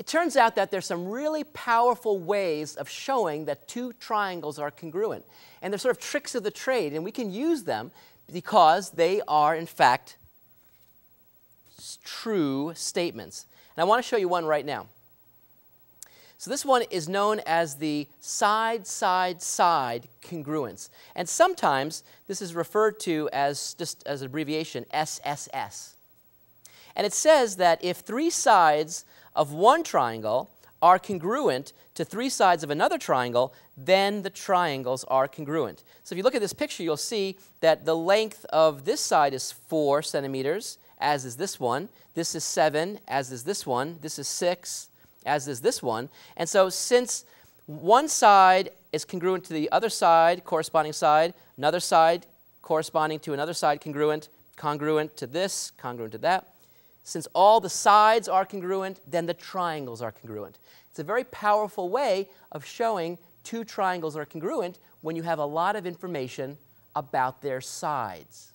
It turns out that there's some really powerful ways of showing that two triangles are congruent. And they're sort of tricks of the trade, and we can use them because they are, in fact, true statements. And I want to show you one right now. So this one is known as the side, side, side congruence. And sometimes this is referred to as just as an abbreviation, SSS. And it says that if three sides of one triangle are congruent to three sides of another triangle, then the triangles are congruent. So if you look at this picture, you'll see that the length of this side is 4 centimeters, as is this one. This is 7, as is this one. This is 6, as is this one. And so since one side is congruent to the other side, corresponding side, another side corresponding to another side congruent, congruent to this, congruent to that, since all the sides are congruent, then the triangles are congruent. It's a very powerful way of showing two triangles are congruent when you have a lot of information about their sides.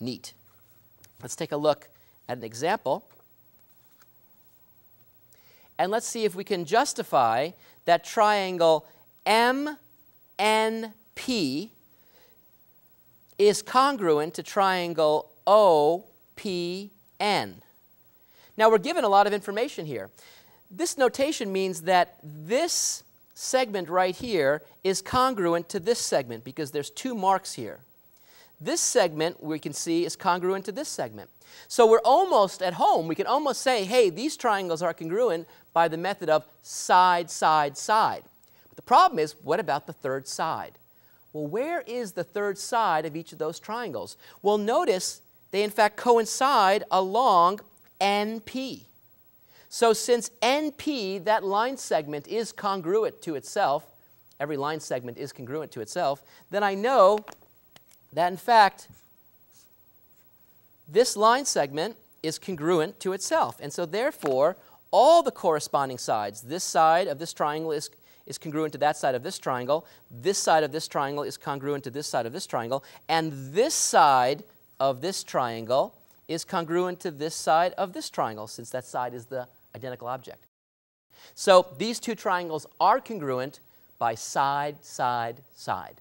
Neat. Let's take a look at an example. And let's see if we can justify that triangle MNP is congruent to triangle OPN. Now, we're given a lot of information here. This notation means that this segment right here is congruent to this segment because there's two marks here. This segment, we can see, is congruent to this segment. So we're almost at home. We can almost say, hey, these triangles are congruent by the method of side, side, side. But the problem is, what about the third side? Well, where is the third side of each of those triangles? Well, notice they in fact coincide along NP. So since NP, that line segment, is congruent to itself, every line segment is congruent to itself, then I know that in fact this line segment is congruent to itself. And so therefore, all the corresponding sides, this side of this triangle is, is congruent to that side of this triangle, this side of this triangle is congruent to this side of this triangle, and this side of this triangle is congruent to this side of this triangle, since that side is the identical object. So these two triangles are congruent by side, side, side.